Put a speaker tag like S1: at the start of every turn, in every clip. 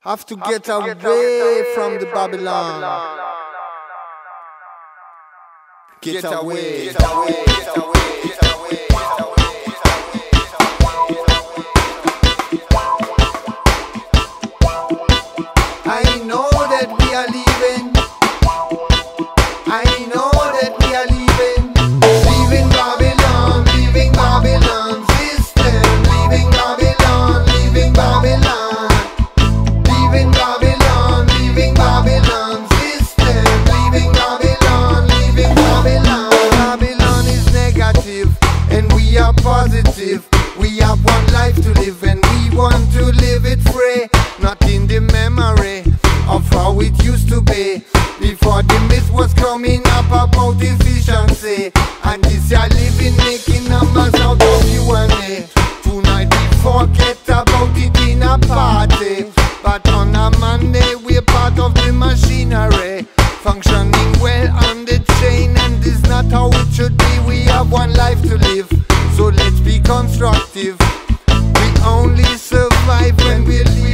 S1: Have to get away from the Babylon. Get away. Get away. Get away. Get away. We are positive. We have one life to live and we want to live it free. Not in the memory of how it used to be. Before the myth was coming up about efficiency. And this year living making numbers constructive. We only survive when we're leaving,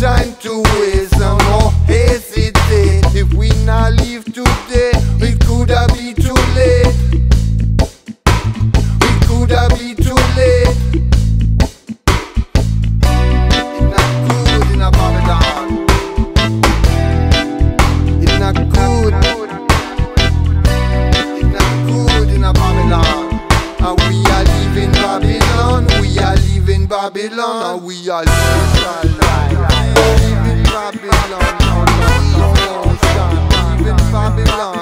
S1: time to waste, no more hesitate. If we not leave today, it could have be too late. It could have be too late. It's not good in a Babylon. It's not good. It's not good in a Babylon. And we are leaving Babylon. We are leaving Babylon. And we are leaving Babylon. Babylon, no, no, no, no, no, no, no, no, no, no,